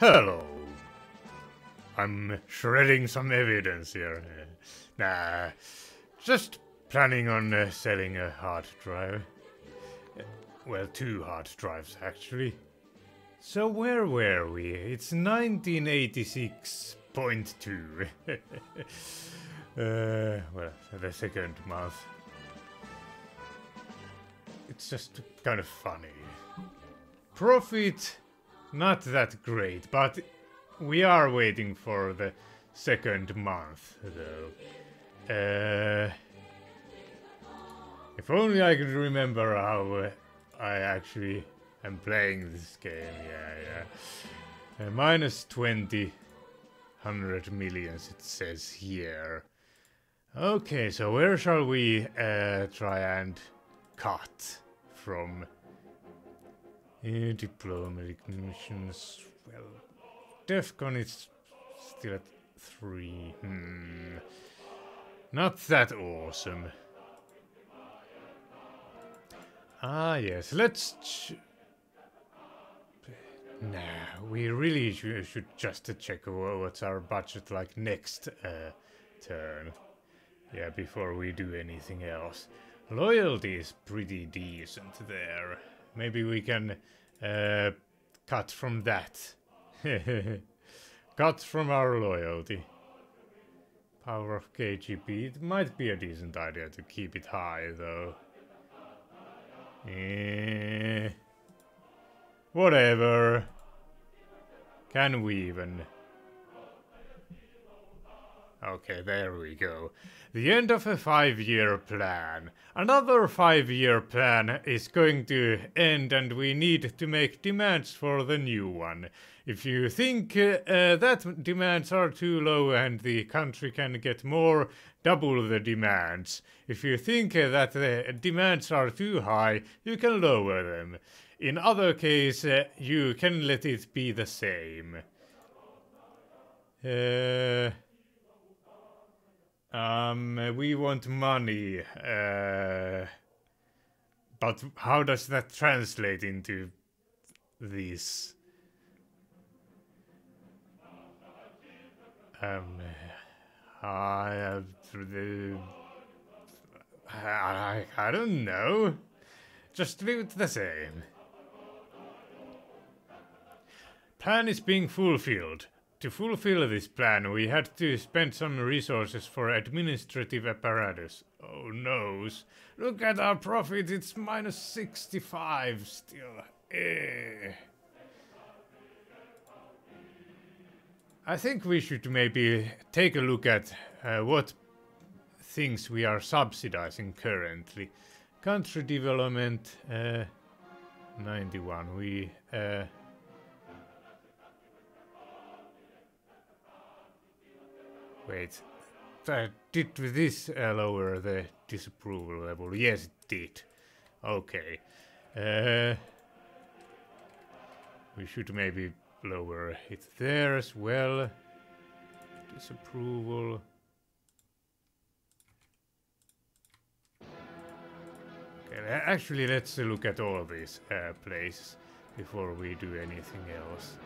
Hello. I'm shredding some evidence here. Nah, just planning on uh, selling a hard drive. Well, two hard drives actually. So where were we? It's 1986.2. uh, well, the second month. It's just kind of funny. Profit, not that great, but we are waiting for the second month, though. Uh, if only I could remember how uh, I actually am playing this game. Yeah, yeah. Uh, minus 20, 100 millions, it says here. Okay, so where shall we uh, try and cut from? Uh, diplomatic missions. Well, DEFCON is still at 3. Hmm. Not that awesome. Ah, yes, let's... Nah, we really sh should just check what's our budget like next uh, turn. Yeah, before we do anything else. Loyalty is pretty decent there. Maybe we can uh, cut from that. cut from our loyalty. Power of KGB. It might be a decent idea to keep it high, though. Eh, whatever. Can we even... Okay, there we go. The end of a five-year plan. Another five-year plan is going to end and we need to make demands for the new one. If you think uh, that demands are too low and the country can get more, double the demands. If you think that the demands are too high, you can lower them. In other case, uh, you can let it be the same. Uh, um, we want money. Uh, but how does that translate into this? Um, I have the. I, I don't know. Just leave it the same. Plan is being fulfilled. To fulfill this plan, we had to spend some resources for administrative apparatus. Oh noes. Look at our profit, it's minus 65 still. Eh. I think we should maybe take a look at uh, what things we are subsidizing currently. Country development, uh, 91. We uh, wait. Uh, did this uh, lower the disapproval level? Yes, it did. Okay. Uh, we should maybe lower it there as well. Disapproval. Okay, actually let's look at all these uh, places before we do anything else.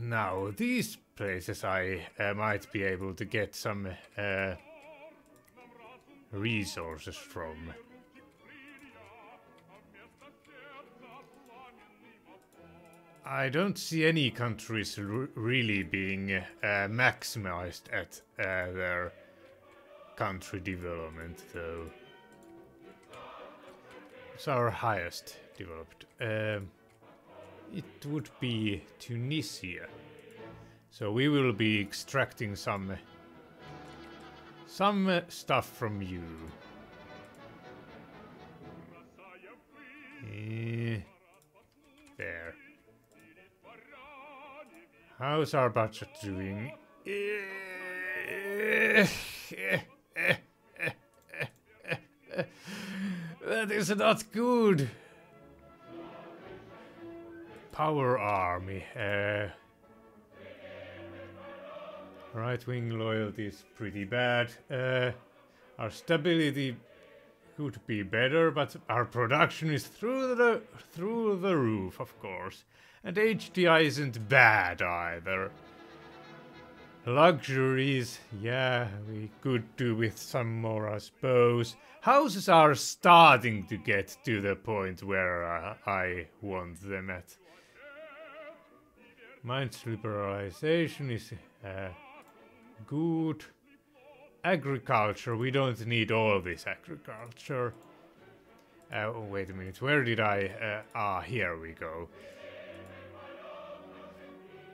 Now, these places I uh, might be able to get some uh, resources from. I don't see any countries really being uh, maximized at uh, their country development, though. It's our highest developed. Um, it would be Tunisia. So we will be extracting some some uh, stuff from you. Eh, there. How's our budget doing? That is not good. Power army. Uh, right wing loyalty is pretty bad. Uh, our stability could be better, but our production is through the through the roof, of course. And HDI isn't bad either. Luxuries, yeah, we could do with some more, I suppose. Houses are starting to get to the point where uh, I want them at. Minds liberalization is uh, good. Agriculture, we don't need all this agriculture. Uh, oh, wait a minute, where did I... Uh, ah, here we go.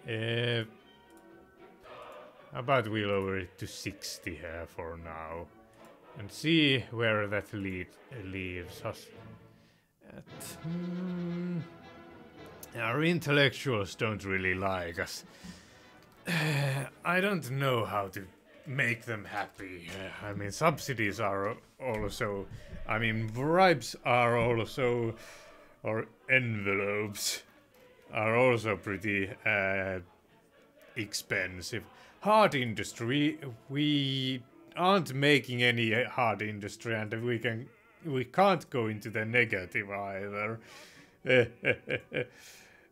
Uh, about we lower it to 60 uh, for now. And see where that lead, leaves us. At, hmm, our intellectuals don't really like us. I don't know how to make them happy. I mean, subsidies are also, I mean, bribes are also, or envelopes are also pretty uh, expensive. Hard industry, we aren't making any hard industry, and we can we can't go into the negative either.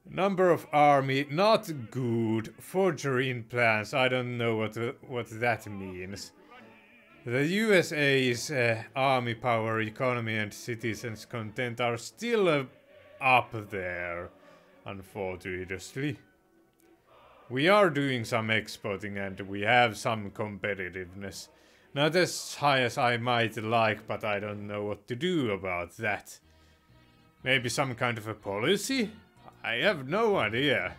Number of army, not good. Forgery in plans, I don't know what what that means. The USA's uh, army power, economy and citizens content are still uh, up there, unfortunately. We are doing some exporting and we have some competitiveness. Not as high as I might like, but I don't know what to do about that. Maybe some kind of a policy? I have no idea.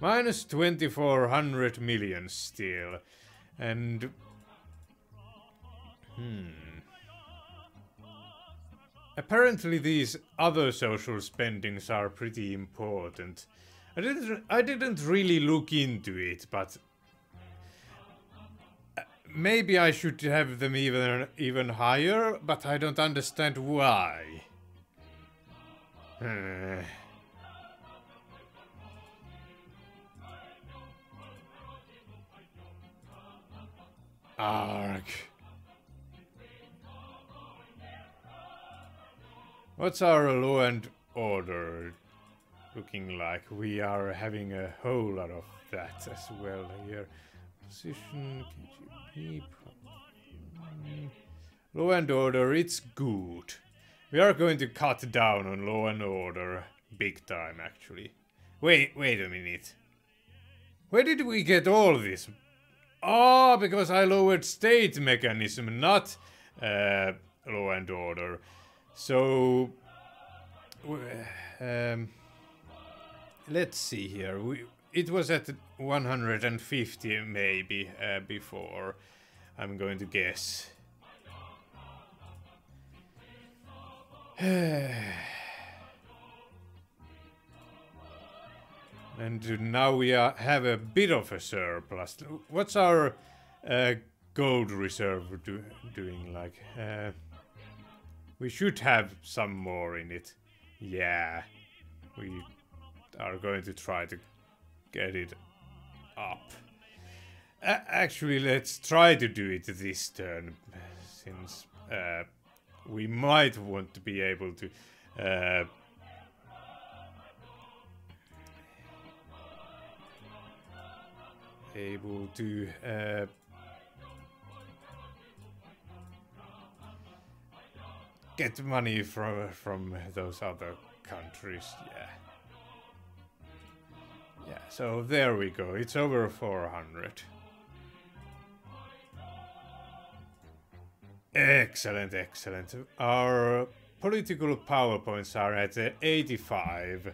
Minus 2400 million still. And... Hmm... Apparently these other social spendings are pretty important. I didn't, I didn't really look into it, but... Uh, maybe I should have them even even higher, but I don't understand why. Eh. Arg. What's our law and order looking like? We are having a whole lot of that as well here. Position, KGB, law and order, it's good. We are going to cut down on law and order big time, actually. Wait, wait a minute. Where did we get all this? Oh, because I lowered state mechanism, not uh, law and order. So, um, let's see here. We, it was at 150 maybe uh, before. I'm going to guess. and now we are, have a bit of a surplus. What's our uh, gold reserve do, doing like? Uh, we should have some more in it. Yeah, we are going to try to get it up. actually, let's try to do it this turn, since uh, we might want to be able to uh, able to uh, get money from from those other countries. Yeah. Yeah so there we go. It's over 400 Excellent, excellent. Our political power points are at uh, 85.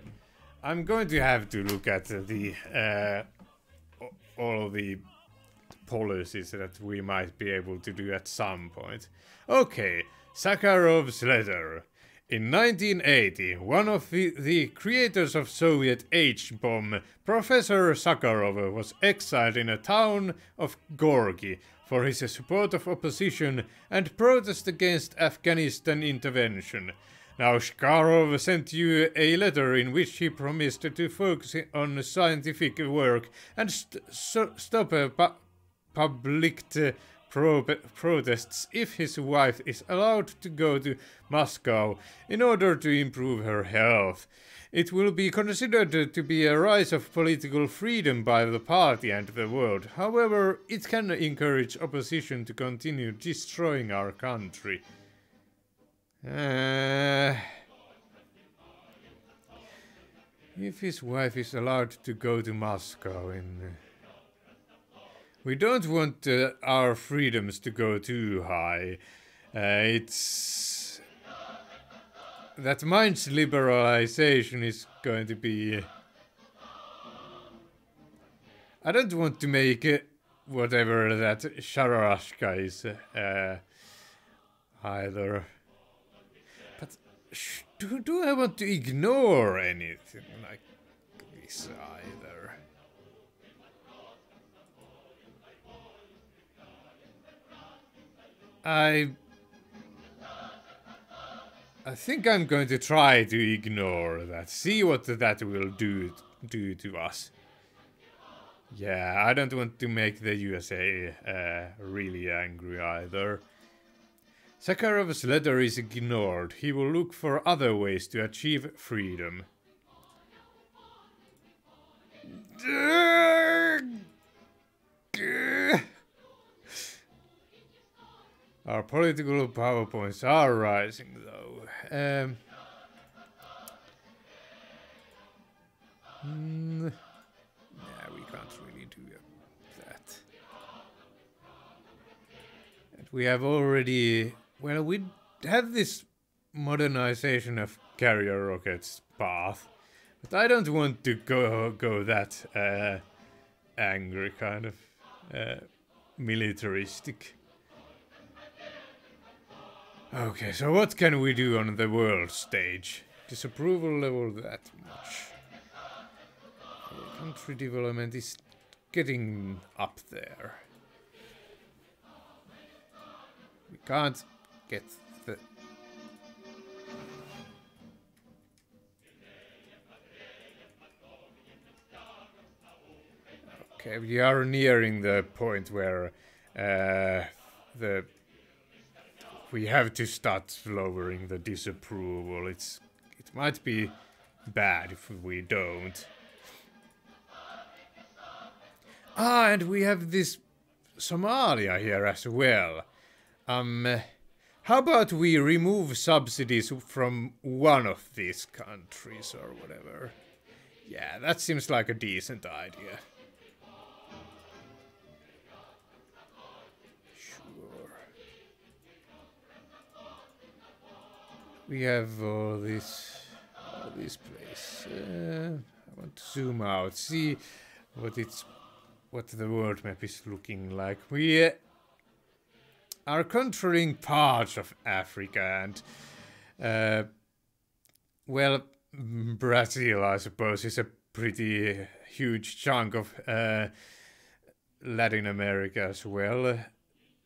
I'm going to have to look at the uh, all of the policies that we might be able to do at some point. Okay, Sakharov's letter. In 1980, one of the, the creators of Soviet H-bomb, Professor Sakharov, was exiled in a town of Gorky for his support of opposition and protest against Afghanistan intervention. Now Sakharov sent you a letter in which he promised to focus on scientific work and st so stop uh, pu public pro protests if his wife is allowed to go to Moscow in order to improve her health. It will be considered to be a rise of political freedom by the party and the world. However, it can encourage opposition to continue destroying our country. Uh, if his wife is allowed to go to Moscow in... Uh, we don't want uh, our freedoms to go too high. Uh, it's... That Minds liberalization is going to be... I don't want to make it whatever that Sharashka is uh, either. But do, do I want to ignore anything like this either? I... I think I'm going to try to ignore that. See what that will do do to us. Yeah, I don't want to make the USA uh, really angry either. Sakharov's letter is ignored. He will look for other ways to achieve freedom. Our political power points are rising, though. Um, mm, we can't really do that. And we have already well, we have this modernization of carrier rockets path, but I don't want to go go that uh, angry kind of uh, militaristic. Okay, so what can we do on the world stage? Disapproval level that much. Country development is getting up there. We can't get the... Okay, we are nearing the point where uh, the we have to start lowering the disapproval. It's it might be bad if we don't. Ah, and we have this Somalia here as well. Um, how about we remove subsidies from one of these countries or whatever? Yeah, that seems like a decent idea. We have all this, all this place. Uh, I want to zoom out, see what it's, what the world map is looking like. We uh, are controlling parts of Africa and, uh, well, Brazil, I suppose, is a pretty huge chunk of uh, Latin America as well.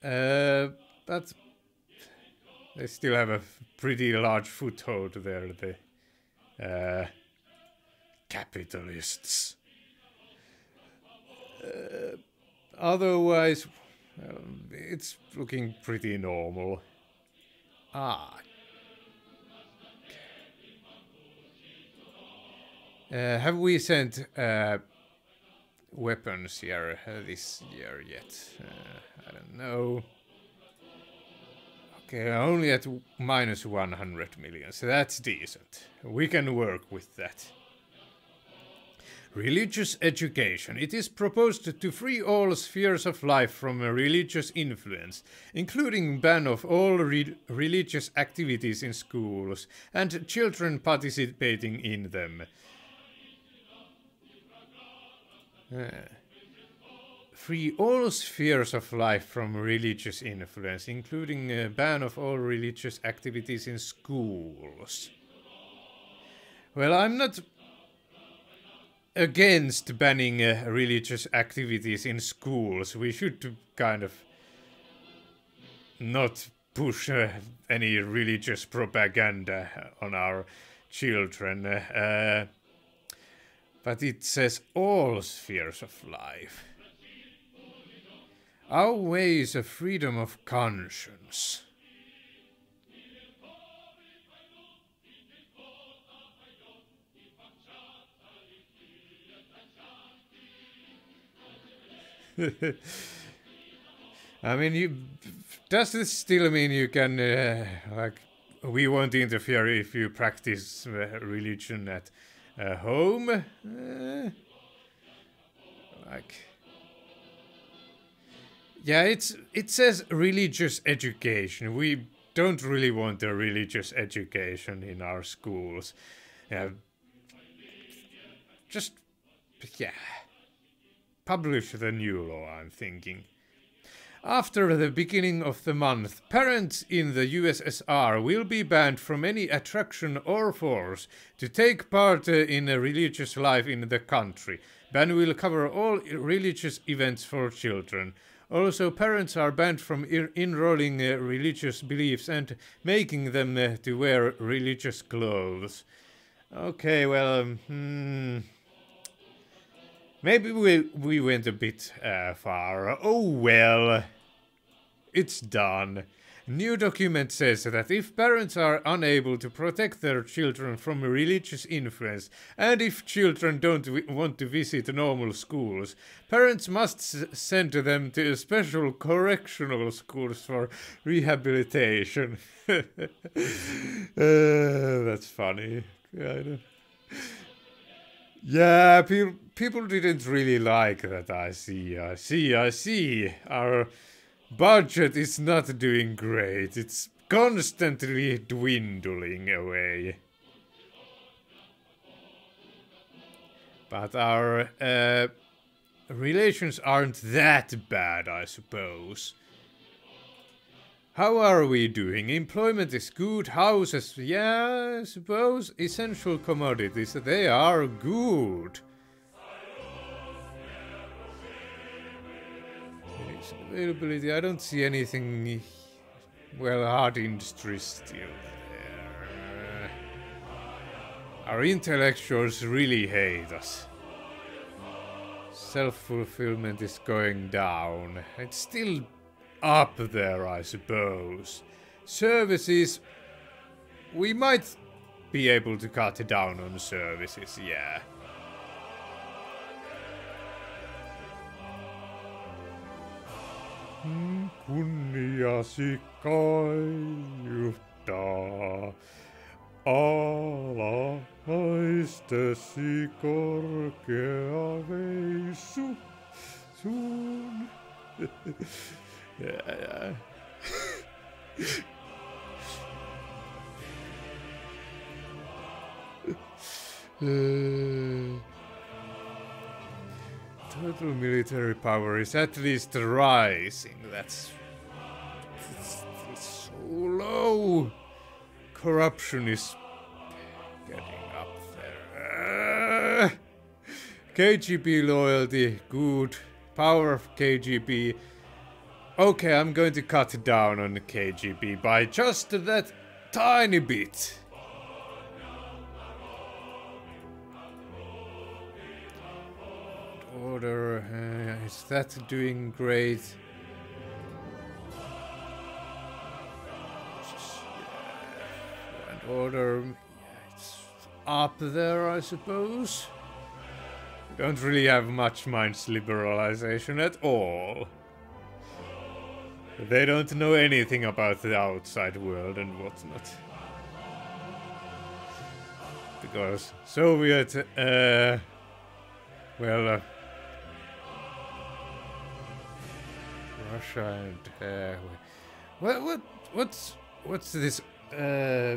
Uh, but they still have a pretty large foothold there, the uh, capitalists. Uh, otherwise, um, it's looking pretty normal. Ah. Uh, have we sent uh, weapons here uh, this year yet? Uh, I don't know. Okay, only at minus 100 million, so that's decent. We can work with that. Religious education. It is proposed to free all spheres of life from a religious influence, including ban of all re religious activities in schools and children participating in them. Uh, free all spheres of life from religious influence, including a ban of all religious activities in schools. Well, I'm not against banning uh, religious activities in schools. We should kind of not push uh, any religious propaganda on our children. Uh, but it says all spheres of life. Our way is a freedom of conscience. I mean, you does this still mean you can uh, like we won't interfere if you practice uh, religion at uh, home? Uh, like, yeah, it's it says religious education. We don't really want a religious education in our schools. Yeah, just yeah publish the new law, I'm thinking. After the beginning of the month, parents in the USSR will be banned from any attraction or force to take part uh, in a religious life in the country. Ban will cover all religious events for children. Also, parents are banned from enrolling uh, religious beliefs and making them uh, to wear religious clothes. Okay, well, um, hmm. Maybe we, we went a bit uh, far. Oh well. It's done. New document says that if parents are unable to protect their children from religious influence, and if children don't want to visit normal schools, parents must send them to special correctional schools for rehabilitation. uh, that's funny. Yeah, people people didn't really like that. I see, I see, I see. Our budget is not doing great. It's constantly dwindling away. But our uh, relations aren't that bad, I suppose. How are we doing? Employment is good, houses, yeah, I suppose. Essential commodities, they are good. Availability, I don't see anything... Well, hard industry still there. Our intellectuals really hate us. Self-fulfillment is going down. It's still up there, I suppose. Services, we might be able to cut down on services, yeah. Kunniasi kaiuttaa alamaistesi korkea veissu sun. Yeah, yeah. uh, total military power is at least rising. That's, that's, that's so low. Corruption is getting up there. KGB loyalty, good. Power of KGB Okay, I'm going to cut down on the KGB by just that tiny bit. Order, uh, is that doing great? And order, it's up there, I suppose. Don't really have much minds liberalization at all. They don't know anything about the outside world and whatnot. Because Soviet, uh, well, uh, Russia and uh, what what what's what's this uh,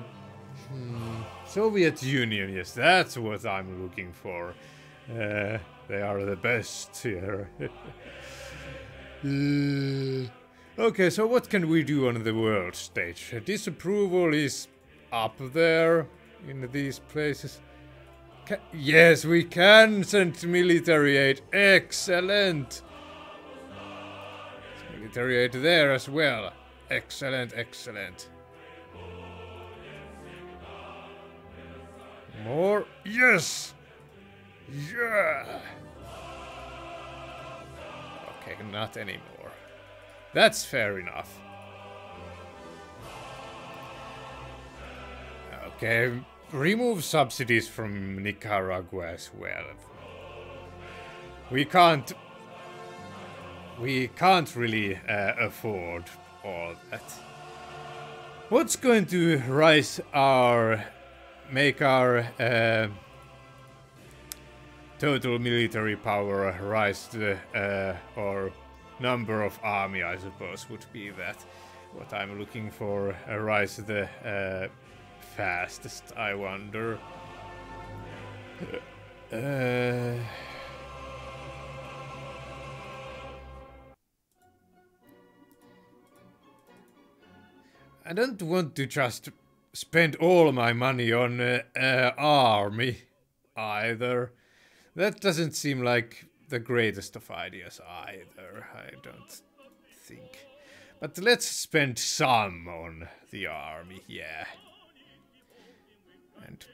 hmm, Soviet Union? Yes, that's what I'm looking for. Uh, they are the best here. uh, Okay, so what can we do on the world stage? Disapproval is up there in these places. Yes, we can send military aid. Excellent. Aid there as well. Excellent, excellent. More? Yes! Yeah! Okay, not anymore. That's fair enough. Okay, remove subsidies from Nicaragua as well. We can't... We can't really uh, afford all that. What's going to rise our... Make our... Uh, total military power rise to uh, or number of army I suppose would be that what I'm looking for a rise the uh, fastest I wonder uh, I don't want to just spend all my money on uh, uh, army either. That doesn't seem like the greatest of ideas either, I don't think. But let's spend some on the army, yeah. And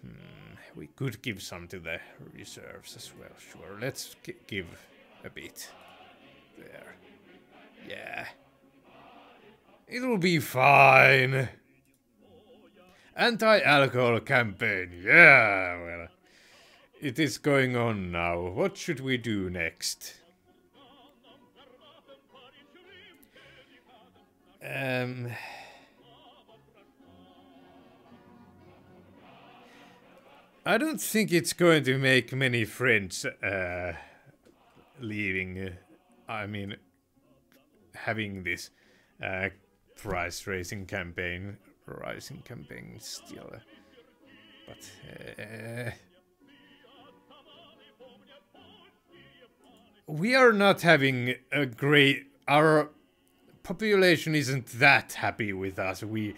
hmm, we could give some to the reserves as well, sure. Let's give a bit there. Yeah. It'll be fine. Anti-alcohol campaign, yeah, well it is going on now. What should we do next? Um... I don't think it's going to make many friends uh, leaving. Uh, I mean, having this uh, price raising campaign, rising campaign still. But uh, we are not having a great... Our population isn't that happy with us. We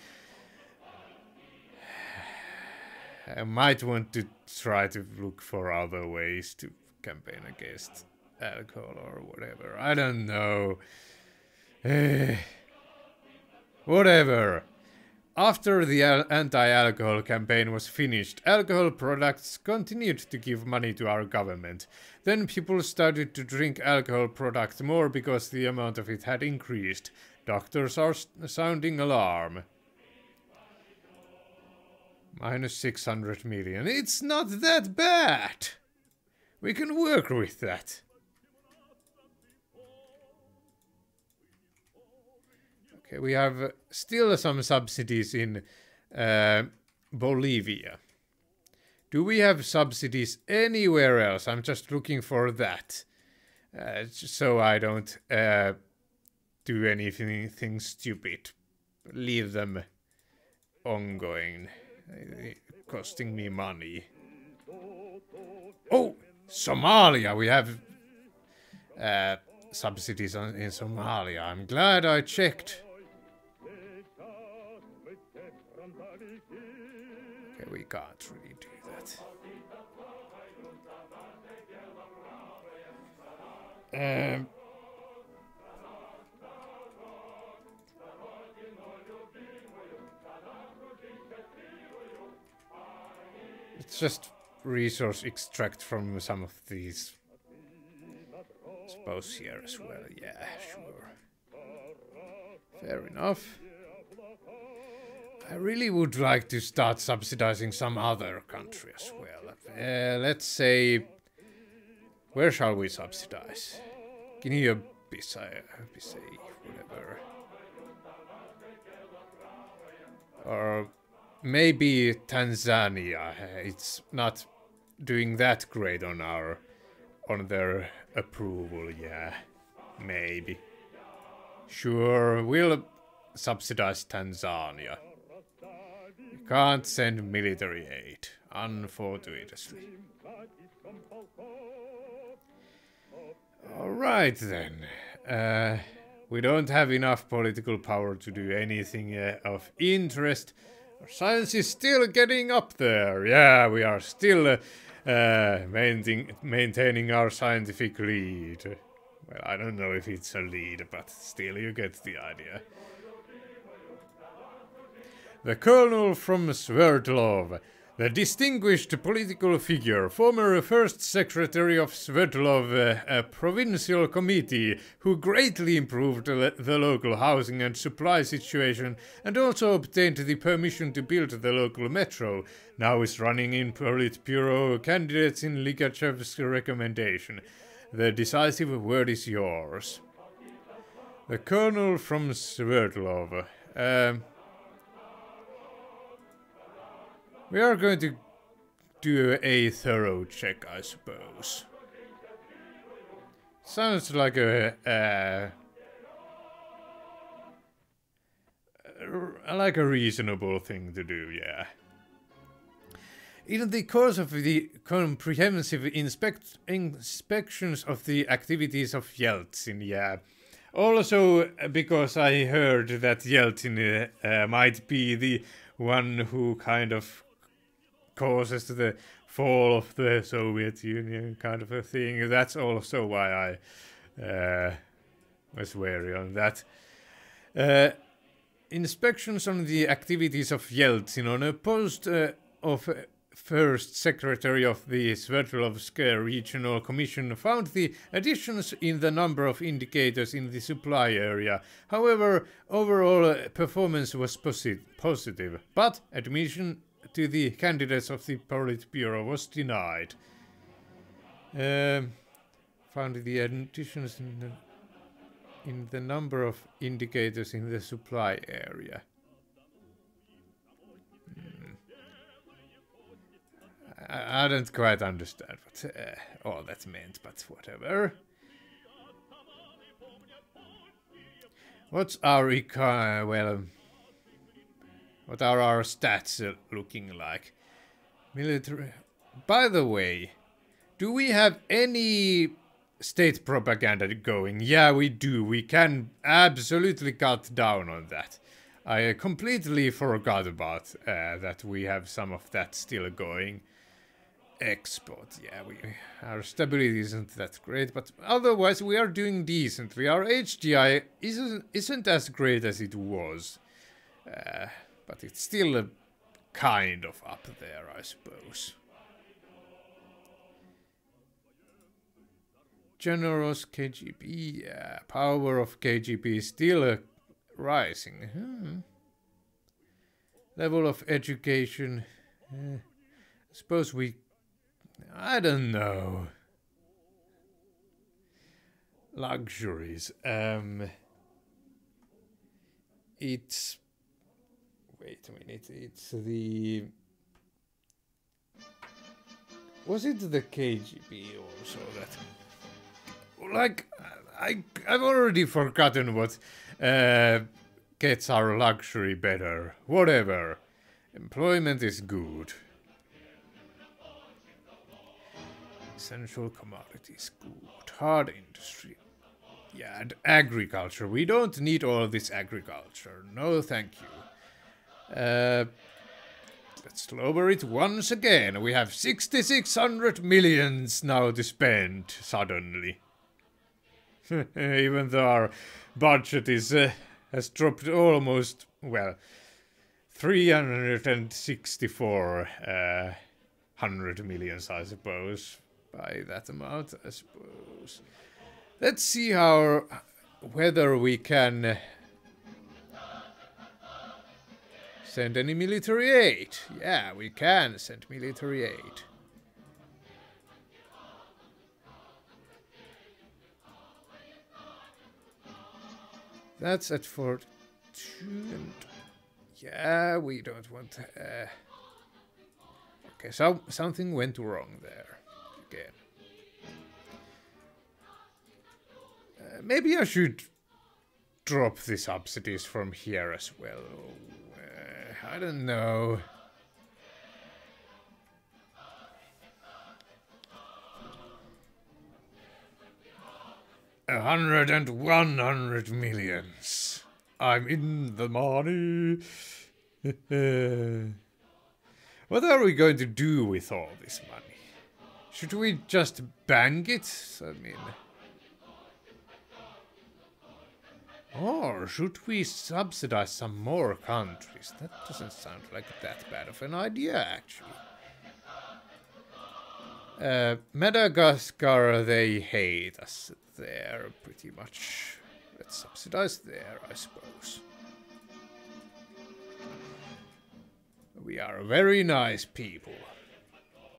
I might want to try to look for other ways to campaign against alcohol or whatever. I don't know. whatever. After the anti-alcohol campaign was finished, alcohol products continued to give money to our government. Then people started to drink alcohol products more because the amount of it had increased. Doctors are sounding alarm. Minus 600 million. It's not that bad! We can work with that. We have still some subsidies in uh, Bolivia. Do we have subsidies anywhere else? I'm just looking for that. Uh, so I don't uh, do anything stupid. Leave them ongoing, costing me money. Oh, Somalia! We have uh, subsidies in Somalia. I'm glad I checked. We can't really do that. Um, it's just resource extract from some of these. Suppose here as well, yeah, sure. Fair enough. I really would like to start subsidizing some other country as well. Uh, let's say... Where shall we subsidize? Guinea-Bissau, whatever. Or maybe Tanzania. It's not doing that great on our... on their approval, yeah. Maybe. Sure, we'll subsidize Tanzania. Can't send military aid, unfortunately. Alright then. Uh, we don't have enough political power to do anything uh, of interest. Our science is still getting up there. Yeah, we are still uh, uh maintaining, maintaining our scientific lead. Well, I don't know if it's a lead, but still you get the idea. The colonel from Sverdlov. The distinguished political figure, former First Secretary of Sverdlov a Provincial Committee, who greatly improved the, the local housing and supply situation and also obtained the permission to build the local metro, now is running in Politburo candidates in Ligachev's recommendation. The decisive word is yours. The colonel from Sverdlov. Um, We are going to do a thorough check, I suppose. Sounds like a, uh, like a reasonable thing to do, yeah. In the course of the comprehensive inspect inspections of the activities of Yeltsin, yeah. Also, because I heard that Yeltsin uh, uh, might be the one who kind of causes to the fall of the Soviet Union kind of a thing. That's also why I uh, was wary on that. Uh, inspections on the activities of Yeltsin on a post uh, of first secretary of the Sverdlovsk Regional Commission found the additions in the number of indicators in the supply area. However, overall performance was posi positive, but admission to the candidates of the Politburo was denied. Um, found the additions in the, in the number of indicators in the supply area. Hmm. I, I, don't quite understand what uh, all that meant, but whatever. What's our econ? Well, what are our stats uh, looking like? Military... By the way, do we have any state propaganda going? Yeah, we do. We can absolutely cut down on that. I completely forgot about uh, that we have some of that still going. Export, yeah, we, our stability isn't that great, but otherwise we are doing decently. Our HDI isn't, isn't as great as it was. Uh, but it's still a kind of up there, I suppose. Generous KGB, yeah, power of KGB is still uh, rising. Hmm. Level of education, eh, I suppose we, I don't know. Luxuries, um, it's wait a minute, it's the... Was it the KGB also that... Like, I, I've already forgotten what uh, gets our luxury better. Whatever. Employment is good. Essential commodities good. Hard industry. Yeah, and agriculture. We don't need all this agriculture. No, thank you. Uh, let's lower it once again. We have 6,600 millions now to spend, suddenly. Even though our budget is uh, has dropped almost, well, 364 uh, hundred millions, I suppose, by that amount, I suppose. Let's see how, whether we can Send any military aid? Yeah, we can send military aid. That's at Fort and yeah, we don't want. Uh, okay, so something went wrong there again. Uh, maybe I should drop the subsidies from here as well. I don't know. A hundred and one hundred millions. I'm in the money. what are we going to do with all this money? Should we just bank it? I mean... Or should we subsidize some more countries? That doesn't sound like that bad of an idea, actually. Uh, Madagascar, they hate us there pretty much. Let's subsidize there, I suppose. We are very nice people.